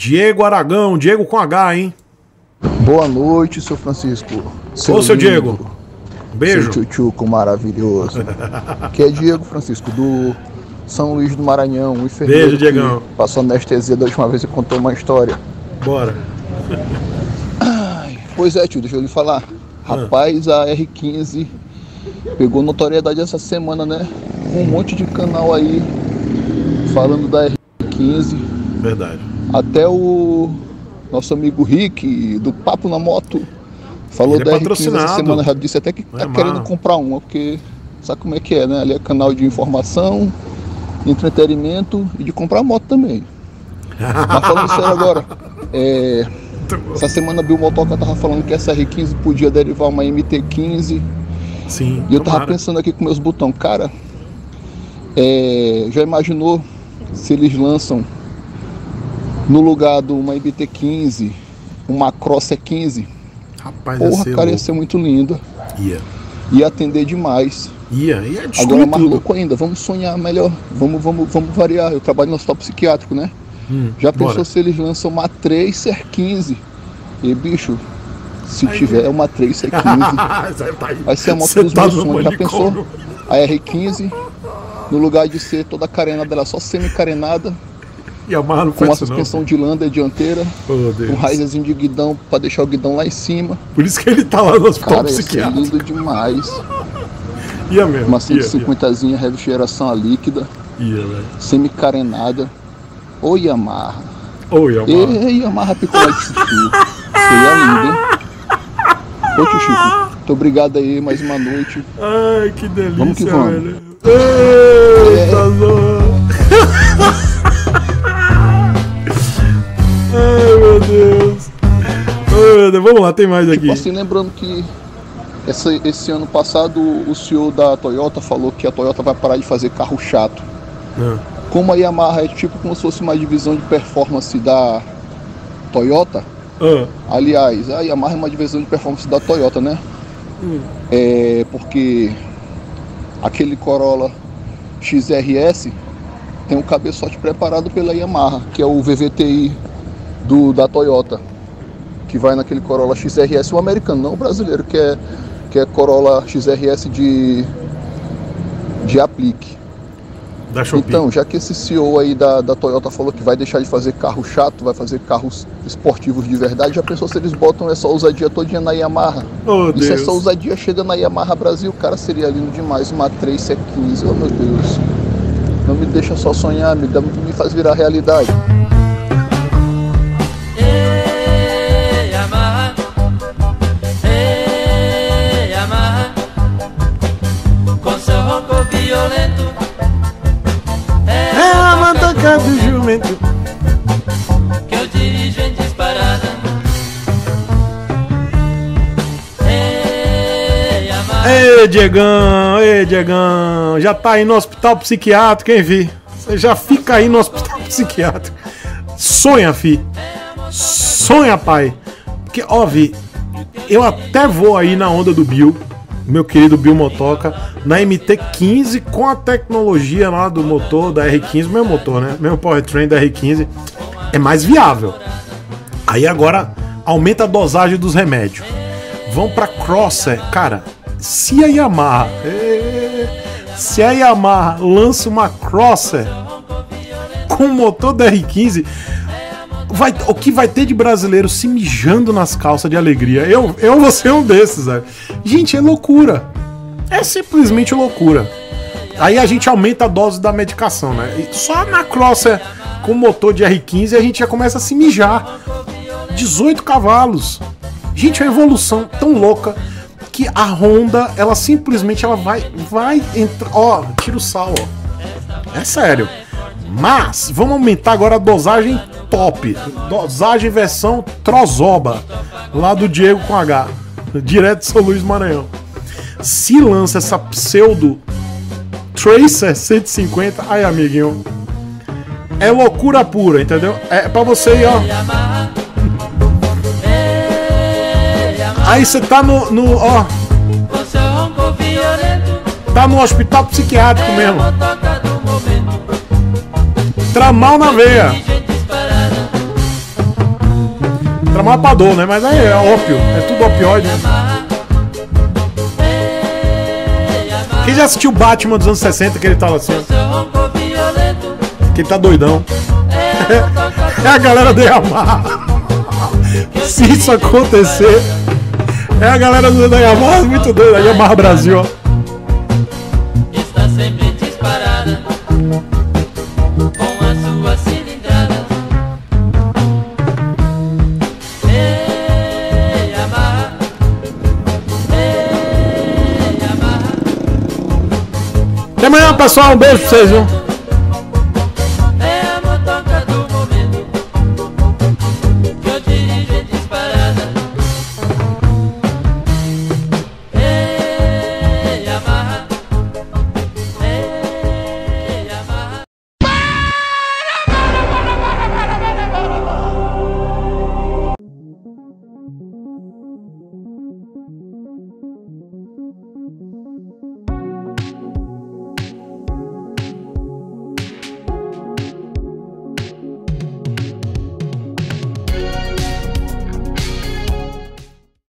Diego Aragão, Diego com H, hein? Boa noite, seu Francisco. Ô, seu Diego. Beijo. Seu tchutchuco maravilhoso. que é Diego Francisco, do São Luís do Maranhão. Um enfermeiro Beijo, Diegão. Passou anestesia da última vez e contou uma história. Bora. Pois é, tio, deixa eu lhe falar. Rapaz, a R15 pegou notoriedade essa semana, né? Um monte de canal aí falando da R15. Verdade. Até o nosso amigo Rick, do Papo na Moto, falou Ele é da R15 essa semana. Já disse até que tá é querendo mal. comprar uma, porque sabe como é que é, né? Ali é canal de informação, entretenimento e de comprar moto também. Mas falando sério agora, é, essa semana a Bill Motoca tava falando que essa R15 podia derivar uma MT-15. Sim. E eu tava tomara. pensando aqui com meus botões, cara, é, já imaginou se eles lançam no lugar de uma MT-15, uma Cross E15? Rapaz, ia Porra, ser cara, ia louco. ser muito linda. Ia. Ia atender demais. Ia. Ia Agora destruir mais tudo. louco ainda, vamos sonhar melhor, vamos, vamos, vamos variar. Eu trabalho no hospital psiquiátrico, né? Hum, Já pensou bora. se eles lançam uma 3 15 E bicho, se Aí- tiver uma 3 15 Você tá aí. vai ser a moto dos tá meus sonhos. Já pensou? A R15, no lugar de ser toda carenada, ela é só semi-carenada, Amarra não com faz a isso não. suspensão de landa dianteira, Oh, um raizazinho de guidão pra deixar o guidão lá em cima. Por isso que ele tá lá no hospital Cara, ser psiquiátrico. lindo demais. Ia mesmo. Uma ia, ia. 150zinha refrigeração a líquida, Ia, velho. semi-carenada. Ô Yamaha. Oi, Yamaha. Ei, Yamaha picolé de chuchu. Seria lindo, hein? Ô tio Chico, muito obrigado aí, mais uma noite. Ai, que delícia, Vamos que vamos. velho. Eita, É. Zó. Vamos lá, tem mais aqui. Tipo assim, lembrando que essa- esse ano passado o CEO da Toyota falou que a Toyota vai parar de fazer carro chato. Ah, Como a Yamaha é tipo como se fosse uma divisão de performance da Toyota, ah, aliás, a Yamaha é uma divisão de performance da Toyota, né? Hum. É porque aquele Corolla XRS tem um cabeçote preparado pela Yamaha, que é o VVTI do, da Toyota, que vai naquele Corolla XRS, o americano, não o brasileiro, que é, que é Corolla XRS de, de aplique. da Shopee. Então, já que esse CEO aí da, da Toyota falou que vai deixar de fazer carro chato, vai fazer carros esportivos de verdade, já pensou se eles botam essa ousadia todinha na Yamaha? oh, E se essa ousadia chega na Yamaha Brasil, cara, seria lindo demais. Uma 3 C15, oh meu Deus. Não me deixa só sonhar, me, dá, me faz virar realidade. Do jumento. que eu dirijo em disparada. Ei, Diegão, ei, Diegão. Já tá aí no hospital psiquiátrico, hein, Vi? Você já fica aí no hospital psiquiátrico. Sonha, fi. Sonha, pai. Porque, ó, Vi, eu até vou aí na onda do Bill, meu querido Bill Motoca, na MT-15 com a tecnologia lá do motor da R15, meu motor, né? Meu powertrain da R15 é mais viável. Aí agora aumenta a dosagem dos remédios. Vão pra Crosser. Cara, se a Yamaha. Se a Yamaha lança uma Crosser com motor da R15, vai, o que vai ter de brasileiro se mijando nas calças de alegria? Eu, eu vou ser um desses, velho. Gente, é loucura. É simplesmente loucura. Aí a gente aumenta a dose da medicação, né? E só na Crosser com motor de R15 a gente já começa a se mijar. 18 cavalos. Gente, é uma evolução tão louca que a Honda, ela simplesmente ela vai vai entrar, ó, tira o sal, ó. É sério. Mas vamos aumentar agora a dosagem top. Dosagem versão Trozoba, lá do Diego com H, direto de São Luís Maranhão. Se lança essa pseudo Tracer 150, aí amiguinho, é loucura pura, entendeu? É pra você ir, ó. Aí você tá no, no, ó, tá no hospital psiquiátrico mesmo. Tramal na veia. Pra dor, né? Mas aí é ópio, é tudo opioide. Quem já assistiu Batman dos anos 60 que ele tava assim, que ele tá doidão? é a galera Yamaha. Se isso acontecer, é a galera do Yamaha muito doida, Yamaha Brasil, ó. Amanhã, pessoal. Um beijo pra vocês, viu?